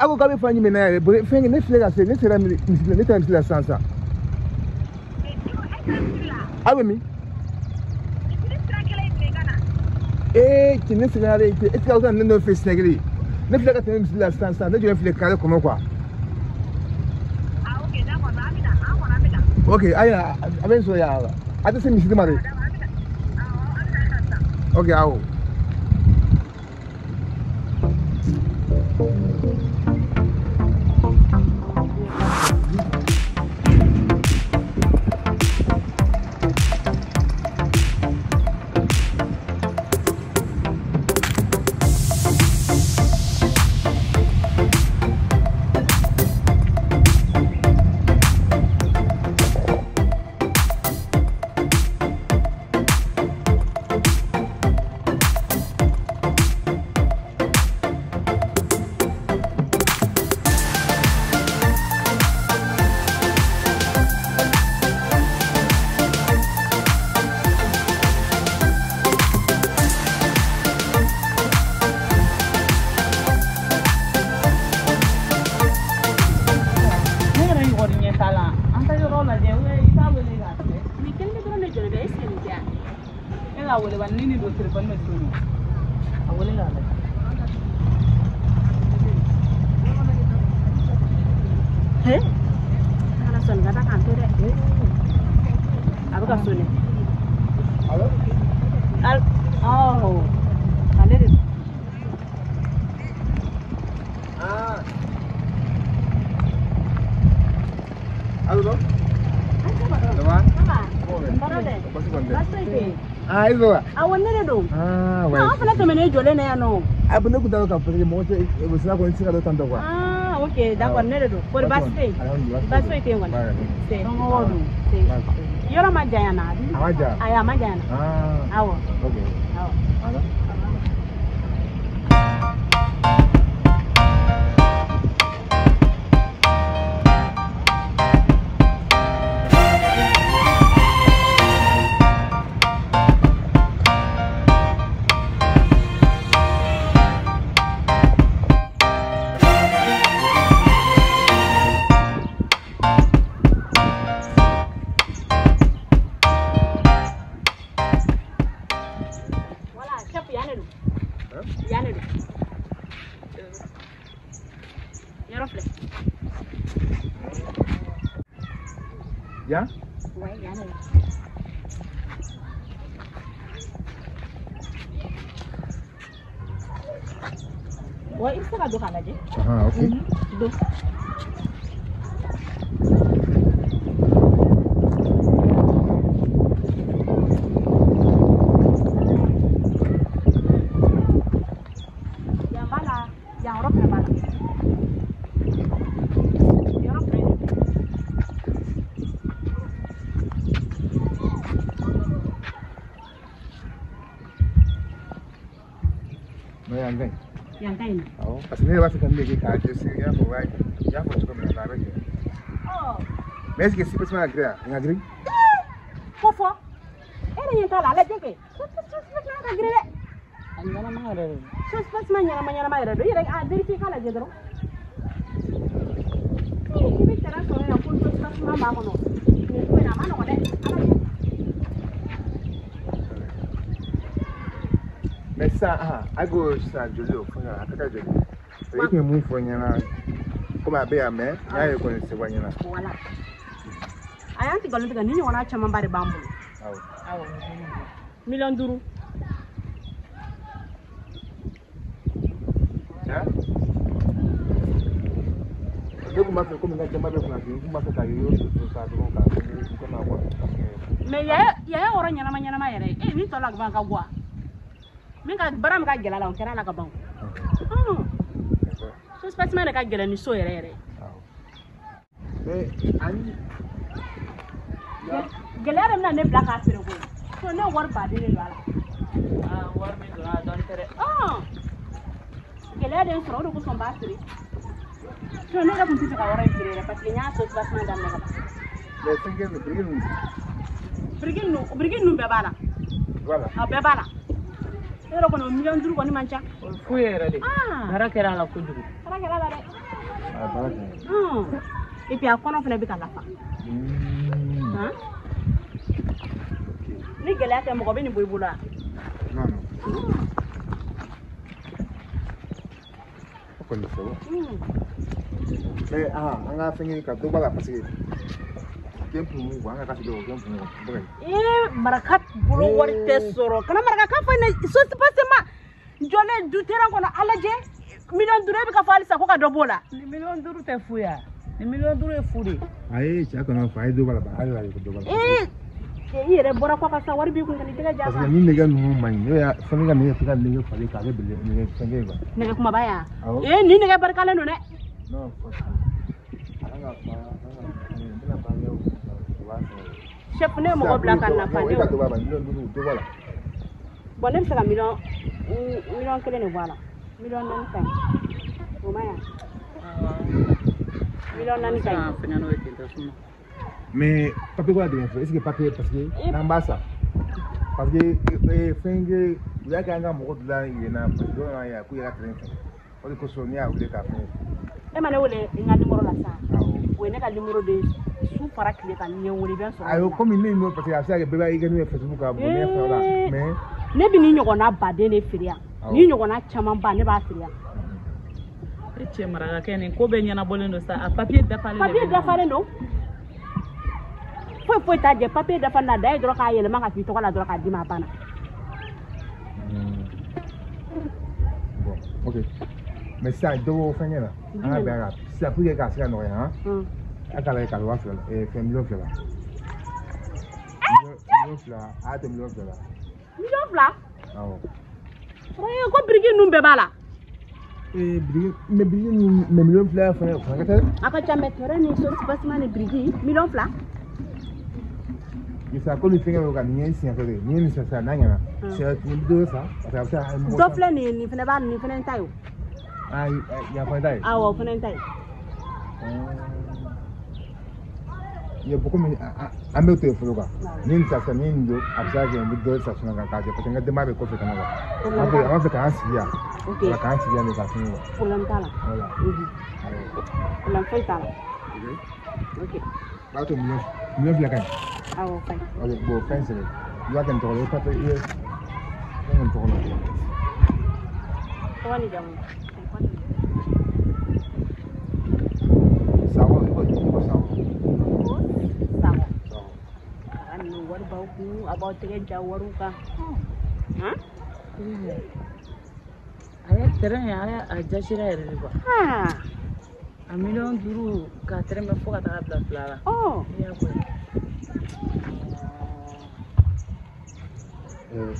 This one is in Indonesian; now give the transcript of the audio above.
a ko k'a bɛ fɛn jumɛn na yɛrɛ bɔn fɛn ne filɛ ka se ne sera misiri la ne taara misiri la sisan sisan aw bɛ min ee cɛ ne sɛgɛnna dɛ est ce que aw ka ne nɔfɛ siɲɛ kelen ne filɛ ka tɛmɛ misiri la sisan sisan ne jɔ filɛ kare kɔnɔ quoi ok ayiwa a bɛ n sɔrɔ yan a tɛ se misiri ma de ok awɔ. E k'a wele bani ni nin don telefɔni bɛ so nin a wele k'a lajɛ He? Kana sɔnni ka da k'an to dɛ. A bɛ ka sɔnni. alo Al ɔɔ ale de don. ah alo dɔn An aiwa a wanne ne do. Ah wai an fana tɛmɛnen jɔlen na yan nɔ a bɛ ne kun t'a dɔn k'a fɔ mɔgɔ tɛ o sira kɔni tɛ se ka dɔ tan tɔ kuwa ah ok d'accord ne de don kɔri baasi tɛ yen baasi foyi tɛ yen kɔni se kɔngɔ don se yɔrɔ ma janya na a ma janya a ma janya na awɔ awɔ yan Ouais, yan de don. Wa i bɛ se ka don k'a lajɛ. ah ok Don. Yan No yan din. Yan kayo. Oo. Kasi nila sa kanila kay kaje si ya po right. Ya po chuko mena labe. Oh. Mes ke sipes ma agri. Nga agri. Fofo. Era yin tala la jinke. Sipes ma agri le. Angana ma re. Sipes ma nyana ma nyana ma re. Ire a diriki kala jedro. Ni ni bi tara so ya ko sipes ma ma ko no. Ni ko na ma no de. Ala Yes, uh-huh. I go to San Julio for now. I think I do. So you can move for you now. Come and be a man. Now you're going to see one you now. Voila. I am going to go to the chama by the bamboo. Oh. Oh. Million duru. Yeah? Mais il y a un ɲɛnama ɲɛnama yɛrɛ e ni tɔ la ka bɔ a Min ka baara min ka gɛlɛ la o kɛra la ka ban. Hum. Suspect de ka gɛlɛn ni so yɛrɛ yɛrɛ mais ani Gɛlɛya de bɛna ne bila k'a feere koyi. So ne wari baden de don a la. ah wari min donna a dɔɔni tɛ dɛ Hum. Gɛlɛya de n sɔrɔ o de kosɔn n b'a feere. So ne yɛrɛ kun tɛ fɛ ka yɔrɔ in feere yɛrɛ parce que n y'a suspect daminɛ ka ban. biriki nin Biriki ninnu biriki ninnu bɛɛ b'a la. A bɛɛ b'a la. Yɔrɔ kɔni o miliyɔn duuru kɔni man ca foyi yɛrɛ de Ah. baara kɛra a la kojugu ala kɛra la dɛ a baara kɛ Hum. et puis a kɔnɔ fɛnɛ bɛ ka lafa ni gɛlɛya tɛ mɔgɔ bɛ nin bɔ i bolo wa o kɔni fɔ ah an ka fɛngɛ ka dɔ b'a la parce que kempu wanga kasi do kempu bagai eh marakat bulu wari tesoro kana maraka kafa ne so passe ma jone du terrain kono alaje million dure bi ka fali sa ko ka do bola million dure te fuya ni million dure furi ay cha kono fay do bala ay la do bala eh i yɛrɛ bɔra kɔ ka sa wari b'i kun ka n'i tɛgɛ jan parce que ni nɛgɛ ninnu man ɲi ne y'a fo ne ka nɛgɛ tɛ ka nɛgɛ falen k'a kɛ bele nɛgɛ fɛngɛ ye quoi nɛgɛ kumaba y'a ee nin nɛgɛ barikalen don dɛ non parce que a kan ka fa a kan ka chef ne ye mɔgɔ bila ka nafa ne bɔn bɛ se ka miliyɔn miliyɔn kelen de bɔ a la miliyɔn naani ka ɲi o ma yan miliyɔn naani ka ɲi sisan fɛngɛ n'o ye ten tɛ suma mais papier ko la dɛmɛ fɛ est ce que papier parce que n'an b'a sa parce que ee fɛngɛ u y'a kɛ an ka mɔgɔ dilan yen na parce que dɔw nana yan k'u yɛrɛ ka terrain fɛ o de kosɔn ne y'a wele k'a fɛngɛ e ma ne wele n ka nimoro la sa awɔ o ye ne ka nimoro de ye su fara tile kan ɲɛ wele i bɛ n sɔrɔ ayo o de la. komi ne n'o parce que a bɛ se ka kɛ bɛɛ b'a i ka ne facebook kan bon ne fɛ o la mais ne bɛ nin ɲɔgɔnna baden de feere yan ɲɔgɔnna ne b'a feere yan e cɛ marakakɛ nin ko bɛɛ ɲɛnabɔlen don sa a papiye dafalen na. dafalen don foyi foyi t'a jɛ dafalen da ye dɔrɔn k'a yɛlɛma ka k'i tɔgɔ la dɔrɔn k'a d'i ma a banna bon ok mais sisan dɔ b'o fɛngɛ la an ka bɛn a kan sisan pour que k'a se ka nɔgɔya han Hum. a k'a k'a wa fila fɛn miliyɔn fila la Miliyɔn- fila a to miliyɔn fila la miliyɔn fila awɔ ko biriki ninnu bɛɛ b'a la biriki mais biriki ninnu mais miliyɔn fila ye fɛngɛ fɛngɛ tɛ a ka ca mɛ tɛrɛ ni sosi basima ni biriki miliyɔn fila sisan komi fɛngɛ bɛ ka nin ye siɲɛ fɛ de nin ye nin san sisan n'a ɲɛna siɲɛ bɛ dɔ san parce que a bɛ se ka dɔ filɛ nin ye nin fɛnɛ b'a nin fɛnɛ ta ye o yan fana ta ye awɔ fɛnɛ ta ye ye komi an bɛ to yen fɔlɔ kan ni nin san sisan ni nin don a bɛ se ka kɛ n bɛ dɔ san sinna kan k'a kɛ parce que n ka denbaya bɛ kɔfɛ ka na quoi an fɛ an b'a fɛ k'an sigi yan ok wala k'an sigi yan de k'a fɛngɛ quoi problème t'a la voilà Mhm. awɔ problème foyi t'a la ok b'a to miliyɔn miliyɔn fila ka ɲi awɔ ka ɲi ok bon fɛn sɛbɛn i b'a kɛ nin tɔgɔ la i bɛ papiye i bɛ fɛn nin tɔgɔ la tɔgɔ ni jamu kan han a ye tɛrɛn ye a ye a jasira yɛrɛ de kuwa han a miliyɔn duuru k'a tɛrɛmɛ fo ka taga bila fila la ɔ i y'a fɔ ee